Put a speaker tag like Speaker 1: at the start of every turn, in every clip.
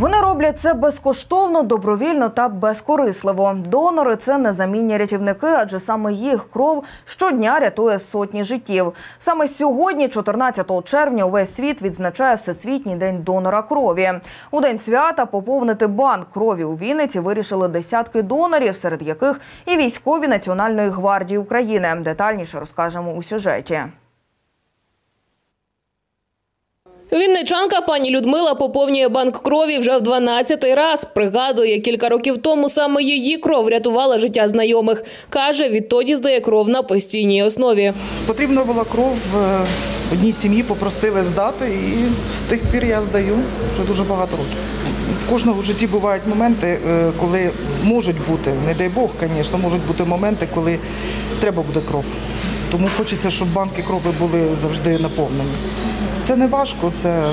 Speaker 1: Вони роблять це безкоштовно, добровільно та безкорисливо. Донори це незамінні рятівники, адже саме їх кров щодня рятує сотні життів. Саме сьогодні, 14 червня, увесь світ відзначає Всесвітній день донора крові. У день свята поповнити банк крові у Вінниці вирішили десятки донорів, серед яких і військові Національної гвардії України. Детальніше розкажемо у сюжеті.
Speaker 2: Вінничанка пані Людмила поповнює банк крові вже в 12-й раз. Пригадує, кілька років тому саме її кров рятувала життя знайомих. Каже, відтоді здає кров на постійній основі.
Speaker 3: Потрібна була кров е, одній сім'ї, попросили здати, і з тих пір я здаю вже дуже багато років. В кожного в житті бувають моменти, е, коли можуть бути, не дай Бог, звісно, можуть бути моменти, коли треба буде кров. Тому хочеться, щоб банки крові були завжди наповнені. Це не важко, це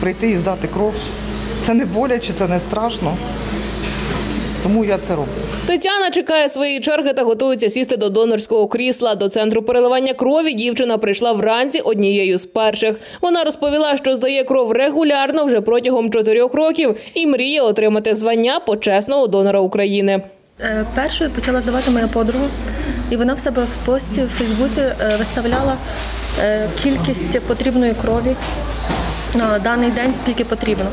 Speaker 3: прийти і здати кров. Це не боляче, це не страшно. Тому я це роблю.
Speaker 2: Тетяна чекає своєї черги та готується сісти до донорського крісла. До центру переливання крові дівчина прийшла вранці однією з перших. Вона розповіла, що здає кров регулярно вже протягом чотирьох років і мріє отримати звання почесного донора України.
Speaker 4: Е, Першою почала здавати моя подруга, і вона в себе в пості в Фейсбуці е, виставляла е, кількість потрібної крові на даний день, скільки потрібно.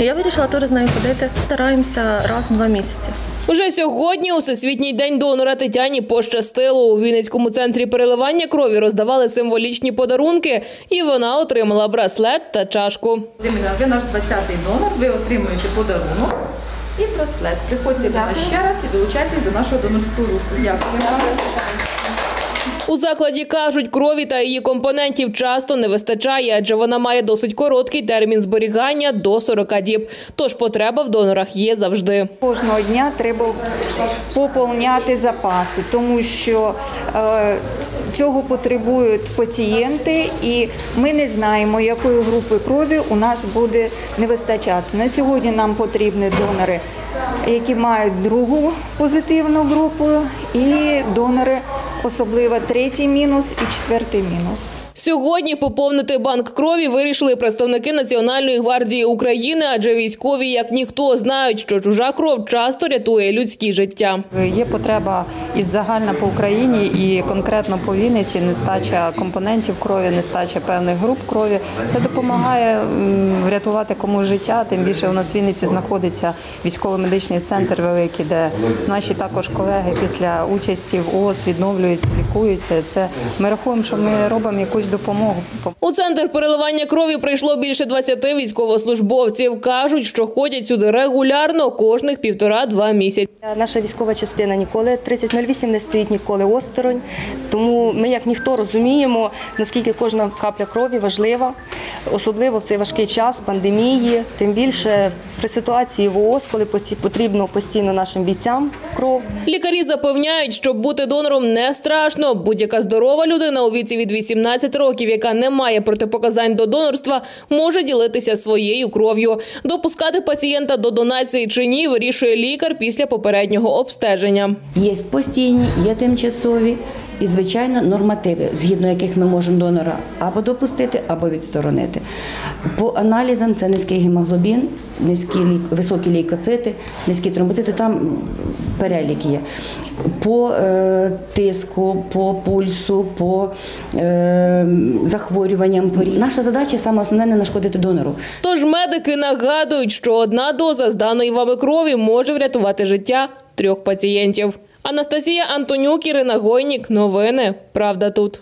Speaker 4: І я вирішила теж з нею ходити. Стараємося раз в два місяці.
Speaker 2: Уже сьогодні, у всесвітній день донора Тетяні пощастило. У Вінницькому центрі переливання крові роздавали символічні подарунки, і вона отримала браслет та чашку.
Speaker 5: Ви наш 20-й донор, ви отримуєте подарунок і браслет. Приходьте до нас ще раз і долучайтесь до нашого донорського руху. Дякую.
Speaker 2: У закладі кажуть, крові та її компонентів часто не вистачає, адже вона має досить короткий термін зберігання до 40 діб. Тож потреба в донорах є завжди.
Speaker 6: Кожного дня треба поповняти запаси, тому що е, цього потребують пацієнти, і ми не знаємо, якої групи крові у нас буде не вистачати. На сьогодні нам потрібні донори, які мають другу позитивну групу, і донори, особливо третій мінус і четвертий мінус.
Speaker 2: Сьогодні поповнити банк крові вирішили представники Національної гвардії України, адже військові, як ніхто, знають, що чужа кров часто рятує людські життя.
Speaker 7: Є потреба і загальна по Україні, і конкретно по Вінниці нестача компонентів крові, нестача певних груп крові. Це допомагає врятувати комусь життя. Тим більше у нас в Вінниці знаходиться військово-медичний центр великий, де наші також колеги після участі в ООС відновлюються, лікуються. Це ми рахуємо, що ми робимо якусь допомогу.
Speaker 2: У центр переливання крові прийшло більше 20 військовослужбовців. Кажуть, що ходять сюди регулярно кожних півтора-два місяці.
Speaker 4: Наша військова частина ніколи 3008 не стоїть ніколи осторонь. Тому ми, як ніхто, розуміємо, наскільки кожна капля крові важлива, особливо в цей важкий час пандемії. Тим більше при ситуації в ООС, коли поці- потрібно постійно нашим бійцям кров.
Speaker 2: Лікарі запевняють, що бути донором не страшно. Будь-яка здорова людина у віці від 18 років, яка не має протипоказань до донорства, може ділитися своєю кров'ю. Допускати пацієнта до донації чи ні, вирішує лікар після попереднього обстеження.
Speaker 8: Є постійні, є тимчасові і, звичайно, нормативи, згідно яких ми можемо донора або допустити, або відсторонити. По аналізам це низький гемоглобін, низькі високі лейкоцити, низькі тромбоцити, там перелік є. По е, тиску, по пульсу, по е, захворюванням порід. Наша задача саме основне не нашкодити донору.
Speaker 2: Тож медики нагадують, що одна доза з даної вами крові може врятувати життя трьох пацієнтів. Анастасія Антонюк, Ірина Гойнік. Новини. Правда тут.